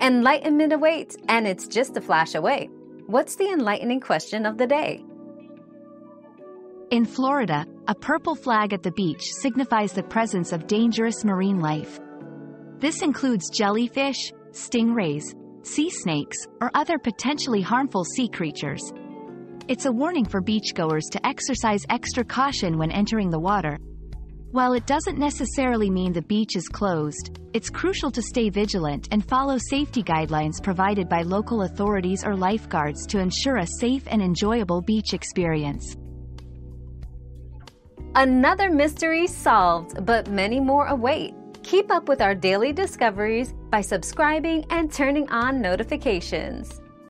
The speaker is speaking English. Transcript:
Enlightenment awaits, and it's just a flash away. What's the enlightening question of the day? In Florida, a purple flag at the beach signifies the presence of dangerous marine life. This includes jellyfish, stingrays, sea snakes, or other potentially harmful sea creatures. It's a warning for beachgoers to exercise extra caution when entering the water. While it doesn't necessarily mean the beach is closed, it's crucial to stay vigilant and follow safety guidelines provided by local authorities or lifeguards to ensure a safe and enjoyable beach experience. Another mystery solved, but many more await. Keep up with our daily discoveries by subscribing and turning on notifications.